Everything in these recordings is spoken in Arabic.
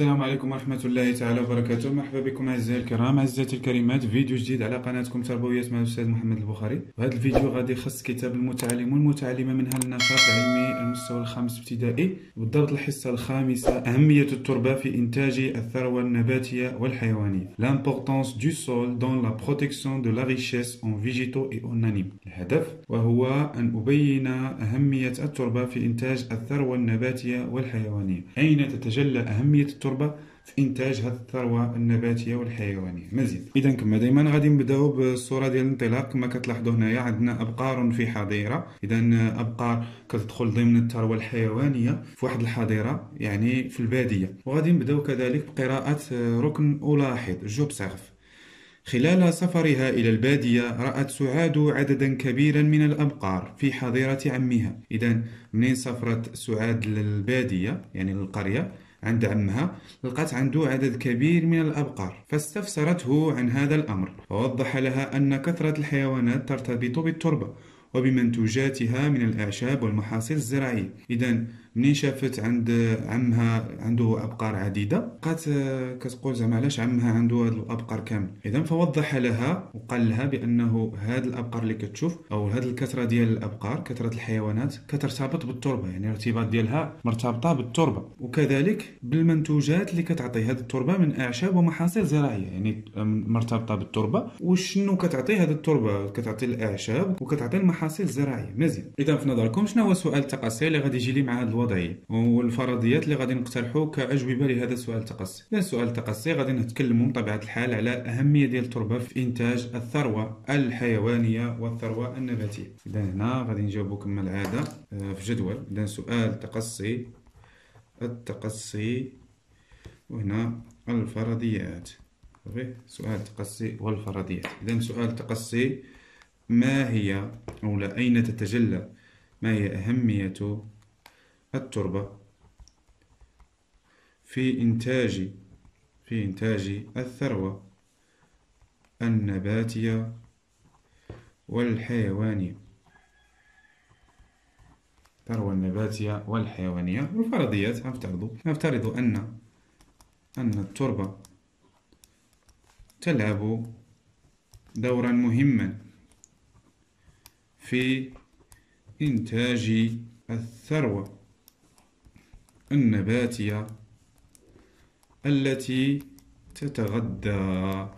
السلام عليكم ورحمة الله تعالى وبركاته. مرحبا بكم أعزائي الكرام أعزائي الكريمات. فيديو جديد على قناتكم تربويات مع الأستاذ محمد البخاري. وهذا الفيديو غادي يخص كتاب المتعلم والمتعلمة منها النشاط العلمي المستوى الخامس ابتدائي بالضبط الحصة الخامسة أهمية التربة في إنتاج الثروة النباتية والحيوانية. L'importance du sol dans la protection de la richesse en végétaux et en animaux. الهدف وهو أن أبين أهمية التربة في إنتاج الثروة النباتية والحيوانية. أين تتجلى أهمية التربة؟ في إنتاج هذه الثروة النباتية والحيوانية. مزيان اذا كما دائما غادي نبداو بالصورة ديال الانطلاق. كما كتلاحظوا هنايا عندنا أبقار في حظيره اذا أبقار كتدخل ضمن الثروة الحيوانية في واحد الحظيره يعني في البادية. وغادي نبداو كذلك بقراءة ركن ألاحظ. جوب سغف خلال سفرها إلى البادية رأت سعاد عددا كبيرا من الأبقار في حظيرة عمها. إذا منين سافرت سعاد للبادية؟ يعني للقرية. عند عمها لقت عنده عدد كبير من الأبقار فاستفسرته عن هذا الأمر. ووضح لها أن كثرة الحيوانات ترتبط بالتربة وبمنتوجاتها من الأعشاب والمحاصيل الزراعية. إذا منين شافت عند عمها عنده أبقار عديدة؟ بقات آه، كتقول زعما علاش عمها عنده هاد الأبقار كامل؟ إذا فوضح لها وقال لها بأنه هاد الأبقار اللي كتشوف أو هاد الكثرة ديال الأبقار كثرة الحيوانات كترتبط بالتربة يعني الارتباط ديالها مرتبطة بالتربة. وكذلك بالمنتوجات اللي كتعطي هاد التربة من أعشاب ومحاصيل زراعية يعني مرتبطة بالتربة. وشنو كتعطي هاد التربة؟ كتعطي الأعشاب وكتعطي المحاصيل الزراعية. مزيان. إذا في نظركم شنو هو السؤال التقصي اللي غادي يجي لي مع هاد الوضعية. والفرضيات اللي غادي نقترحوا كأجوبة لهذا السؤال التقصي. إذا السؤال التقصي غادي نتكلموا بطبيعة الحال على الاهميه ديال التربة في إنتاج الثروة الحيوانية والثروة النباتية. إذا هنا غادي نجاوبوا كما العادة آه، في جدول. إذا سؤال تقصي التقصي وهنا الفرضيات. سؤال تقصي والفرضيات. إذا سؤال تقصي ما هي أو لا؟ أين تتجلى؟ ما هي أهمية التربة. في إنتاج في إنتاج الثروة النباتية والحيوانية. الثروة النباتية والحيوانية والفرضيات. نفترض نفترض أن أن التربة تلعب دورا مهما في إنتاج الثروة. النباتية التي تتغذى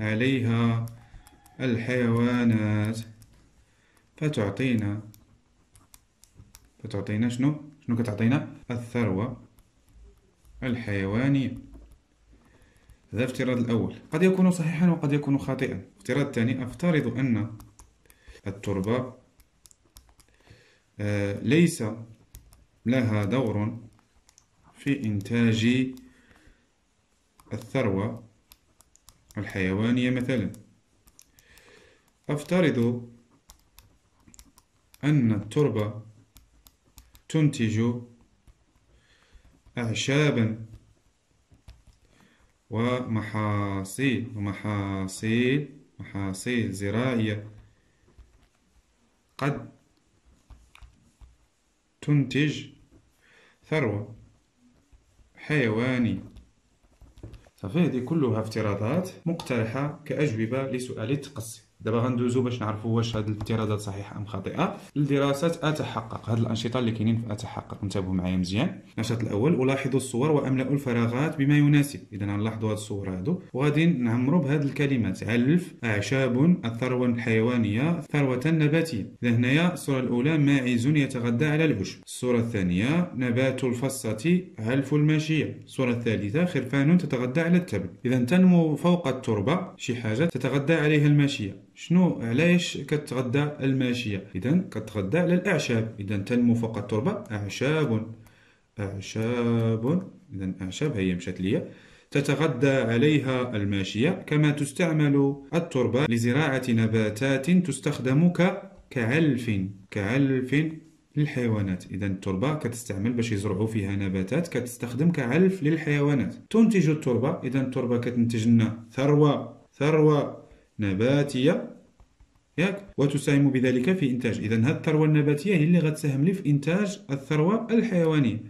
عليها الحيوانات فتعطينا فتعطينا شنو؟ شنو كتعطينا؟ الثروة الحيوانية هذا افتراض الأول قد يكون صحيحا وقد يكون خاطئا افتراض الثاني أفترض أن التربة آه، ليس لها دور في إنتاج الثروة الحيوانية مثلا. أفترض أن التربة تنتج أعشابا ومحاصيل ومحاصيل محاصيل زراعية. قد تنتج ثروة. حيواني. صافي هذه كلها افتراضات مقترحة كأجوبة لسؤال التقصي. دابا غندوزو باش نعرفوا واش هاد الافتراضات صحيحة أم خاطئة. الدراسات أتحقق. هاد الأنشطة اللي كاينين في أتحقق. انتبهوا معايا مزيان. النشاط الأول الاحظ الصور واملا الفراغات بما يناسب. إذا غنلاحظوا هاد الصور هادو. وغادي نعمروا بهاد الكلمات. علف أعشاب الثروه الحيوانيه ثروة نباتية. إذا هنايا الصورة الأولى ماعز يتغذى على العشب الصورة الثانية نبات الفصة علف الماشية. الصورة الثالثة خرفان تتغذى على التبن إذا تنمو فوق التربة. شي حاجة تتغذى عليها الماشية. شنو علاش كتغذى الماشية؟ اذا كتغذى على الاعشاب اذا تنمو فوق التربة. أعشاب. أعشاب. اذا أعشاب. هي مشات ليا. تتغذى عليها الماشية كما تستعمل التربة لزراعة نباتات تستخدم كعلف. كعلف للحيوانات. اذا التربة كتستعمل باش يزرعوا فيها نباتات كتستخدم كعلف للحيوانات. تنتج التربة. اذا التربة كتنتج لنا ثروة. ثروة. نباتية. ياك. وتساهم بذلك في إنتاج. إذا هذه الثروة النباتية هي اللي غتساهم لي في إنتاج الثروة الحيوانية.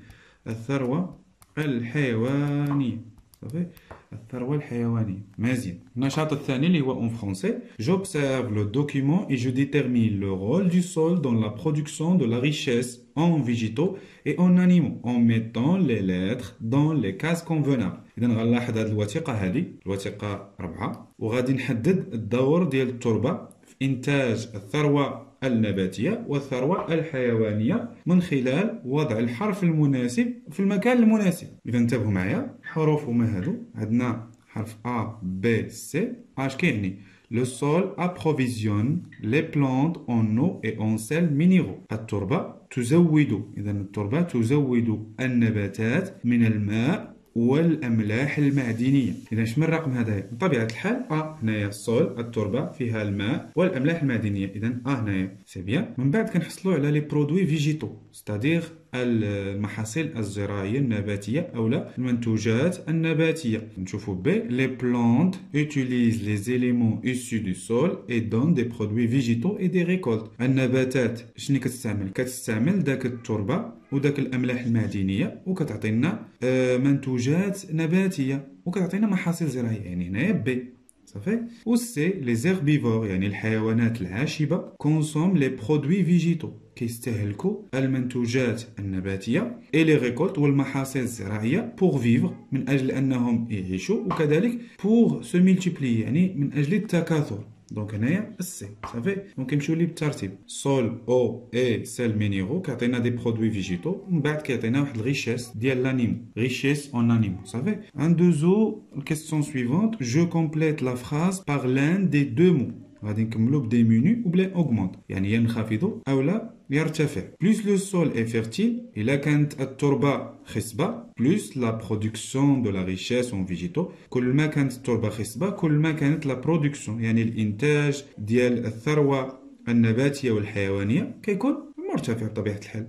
الثروة الحيوانية. صافي. الثروة الحيوانية. مزيان النشاط الثاني اللي هو en français j'observe le document et je détermine le rôle du sol dans la production de la richesse. En végétaux et en animaux en mettant les lettres dans les cases convenables اذا غنلاحظ هذه الوثيقه هذه الوثيقه ربعة وغادي نحدد الدور ديال التربه في انتاج الثروه النباتية والثروة الحيوانية من خلال وضع الحرف المناسب في المكان المناسب إذا انتبهوا معايا حروف هما هادو عندنا حرف A B C اش كيعني le sol approvisionne les plantes en eau et en sel minéraux. التربة تزود. إذا التربة تزود النباتات من الماء والأملاح المعدنية. إذا شمن الرقم هذا؟ بطبيعة الحال A هنايا ال sol التربة فيها الماء والأملاح المعدنية. إذا A هنايا. c'est bien من بعد كنحصلوا على les produits végétaux c'est-à-dire المحاصيل الزراعية النباتية أو المنتوجات النباتية. نشوفوا B les plantes utilisent les éléments issus du sol et donnent des produits végétaux et des récoltes. النباتات شنو كتستعمل؟ كتستعمل داك التربة وداك الأملاح المعدنية وكتعطينا آه، منتوجات نباتية وكتعطينا محاصيل زراعية. يعني هنايا B. صافي و C les herbivores يعني الحيوانات العاشبه consomment les produits végétaux كيستهلكوا المنتوجات النباتيه et les récoltes والمحاصيل الزراعيه pour vivre من أجل انهم يعيشوا وكذلك pour se multiplier يعني من أجل التكاثر donc هنايا ال C صافي donc كيمشيو لي بالترتيب sol eau et sels minéraux كيعطينا des produits végétaux ومن بعد كيعطينا واحد ال richesse ديال l'animaux richesse en animaux صافي ندوزو ال question suivante je complète la phrase par l'un des deux mots غادي نكملو ب diminue و ب augmente يعني يا نخفضو أو يرتفع. plus le sol est fertile الا كانت التربه خصبه plus la production de la richesse en végétaux كل ما كانت التربه خصبه كل ما كانت la production يعني الانتاج ديال الثروه النباتيه والحيوانيه كيكون مرتفع بطبيعه الحال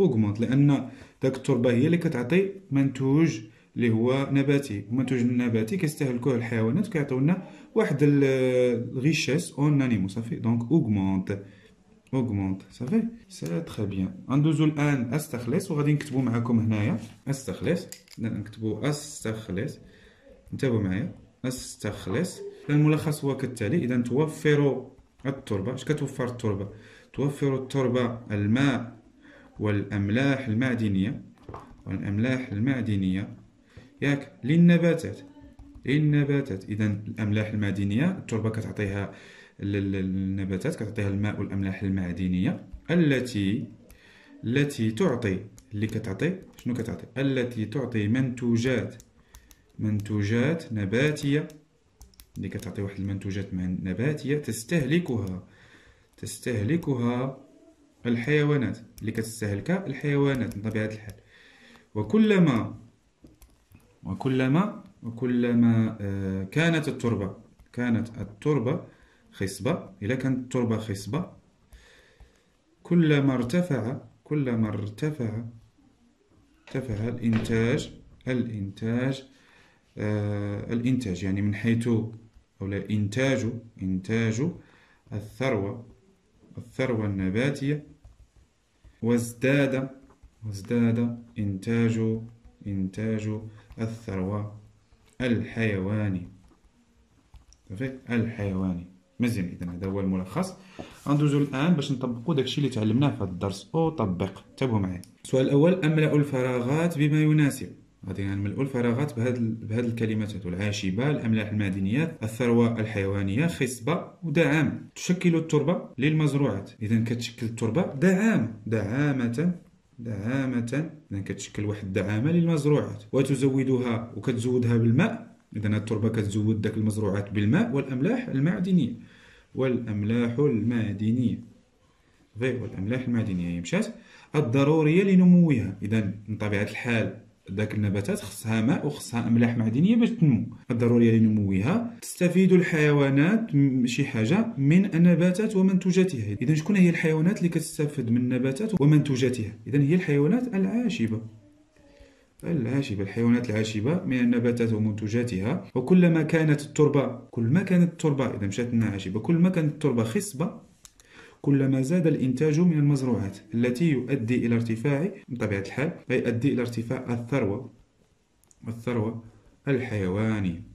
augmente لأن داك التربة هي اللي كتعطي منتوج اللي هو نباتي. المنتوج النباتي كيستهلكوه الحيوانات كيعطيونا واحد ال richesse en animaux صافي. donc augmente augmente صافي c'est très bien غندوزو الان استخلص وغادي نكتبو معاكم هنايا استخلص نكتبو استخلص انتبهوا معايا استخلص الملخص هو كالتالي اذا توفر التربه اش كتوفر التربه توفر التربه الماء والاملاح المعدنيه والاملاح المعدنيه ياك للنباتات للنباتات اذا الاملاح المعدنيه التربه كتعطيها النباتات كتعطيها الماء والأملاح المعدنية التي التي تعطي اللي كتعطي شنو كتعطي؟ التي تعطي منتوجات منتوجات نباتية. اللي كتعطي واحد المنتوجات نباتية تستهلكها تستهلكها الحيوانات. اللي كتستهلكها الحيوانات بطبيعه الحال. وكلما وكلما وكلما آه، كانت التربة كانت التربة خصبة إذا كانت التربة خصبة كلما ارتفع كلما ارتفع ارتفع الإنتاج الإنتاج آه الإنتاج يعني من حيث أو لا إنتاج إنتاج الثروة الثروة النباتية وازداد وازداد إنتاج إنتاج الثروة الحيواني. الحيواني. مزيان اذا هذا هو الملخص. غندوزو الآن باش نطبقوا داكشي اللي تعلمناه في هذا الدرس. أو طبق انتبهوا معايا. السؤال الأول املا الفراغات بما يناسب؟ غادي نملؤوا الفراغات بهاد بهاد الكلمات هادو. العاشبة الأملاح المعدنيات الثروة الحيوانية خصبة ودعام. تشكل التربة للمزروعات. اذا كتشكل التربة دعام. دعامة. دعامة. إذا كتشكل واحد الدعامة للمزروعات. وتزودها وكتزودها بالماء. إذا التربة كتزود داك المزروعات بالماء والأملاح المعدنية. والأملاح المعدنية غير والأملاح المعدنية مشات الضرورية لنموها. إذا من طبيعة الحال ذاك النباتات خصها ماء وخصها أملاح معدنيه باش تنمو. الضرورية لنموها تستفيد الحيوانات شي حاجة من النباتات ومنتوجاتها. إذا شكون هي الحيوانات اللي كتستفد من النباتات ومنتوجاتها؟ إذا هي الحيوانات العاشبة. العاشبة الحيوانات العاشبة من النباتات ومنتوجاتها وكلما كانت التربة كل ما كانت التربة إذا مشات لنا عاشبة كل ما كانت التربة خصبة كلما زاد الإنتاج من المزروعات التي يؤدي إلى ارتفاع بطبيعة الحال يؤدي إلى ارتفاع الثروة الثروة الحيوانية.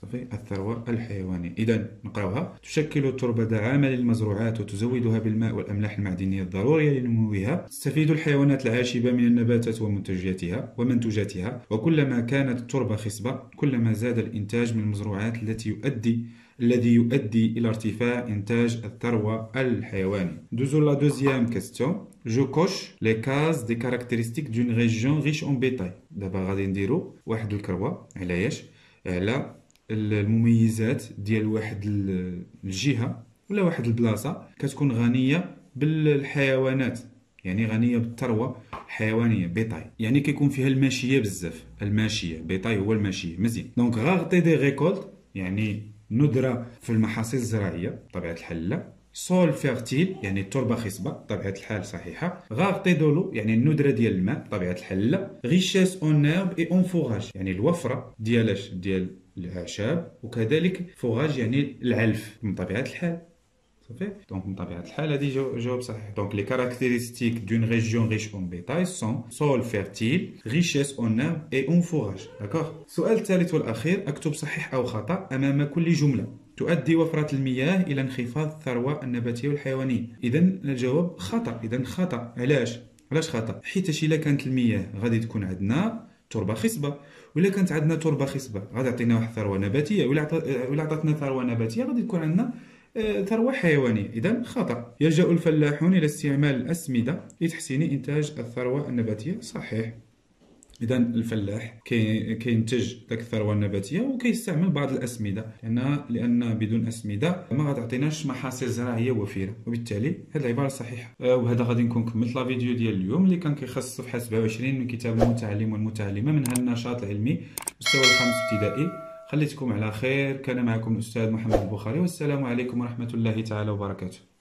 صافي الثروة الحيوانية إذا نقراوها تشكل التربة دعاما للمزروعات وتزودها بالماء والأملاح المعدنية الضرورية لنموها تستفيد الحيوانات العاشبة من النباتات ومنتجاتها ومنتوجاتها وكلما كانت التربة خصبة كلما زاد الإنتاج من المزروعات التي يؤدي الذي يؤدي إلى ارتفاع إنتاج الثروة الحيوانية. دوزو la deuxième question. Je coche les cases des caractéristiques d'une région riche en bétail. دابا غادي نديرو واحد ال croix علاش على المميزات ديال واحد الجهة ولا واحد البلاصة كتكون غنية بالحيوانات يعني غنية بالثروة حيوانيه bétail. يعني كيكون فيها الماشية بزاف. الماشية bétail هو الماشية مزيان. donc rareté des récoltes يعني ندرة في المحاصيل الزراعية بطبيعة الحال sol fertile يعني التربة خصبة بطبيعة الحال صحيحة. rareté de l'eau يعني الندره ديال الماء بطبيعة الحال. la richesse en herbe et en fourrage يعني الوفرة ديالاش ديال الأعشاب. وكذلك فوغاج يعني العلف من طبيعة الحال. صافي donc من طبيعة الحال هذه جواب صحيح. donc les caractéristiques d'une région riche en bétail sont sol fertile richesse en herbe et en fourrage d'accord السؤال الثالث والاخير اكتب صحيح أو خطا امام كل جمله تؤدي وفرة المياه إلى انخفاض الثروة النباتية والحيوانية. إذا الجواب خطأ. إذا خطأ. علاش؟ علاش خطأ؟ حيت إلا كانت المياه غادي تكون عندنا تربة خصبة ولا كانت عندنا تربة خصبة غادي تعطينا واحد الثروة نباتية ولا عطاتنا ثروة نباتية غادي تكون عندنا آه، ثروة حيوانية. اذا خطأ. يلجأ الفلاحون إلى استعمال الأسمدة لتحسين إنتاج الثروة النباتية. صحيح. اذا الفلاح كينتج داك الثروه النباتيه وكيستعمل بعض الأسمدة لأن لأن بدون أسمدة ما غتعطيناش محاصيل زراعية وفيرة وبالتالي هذه العبارة صحيحة. أه، وهذا غادي نكون كملت لا فيديو ديال اليوم اللي كان كيخص صفحه 27 من كتاب المتعلم والمتعلمة من هذا النشاط العلمي مستوى الخامس ابتدائي. خليتكم على خير. كان معكم الأستاذ محمد البخاري والسلام عليكم ورحمة الله تعالى وبركاته.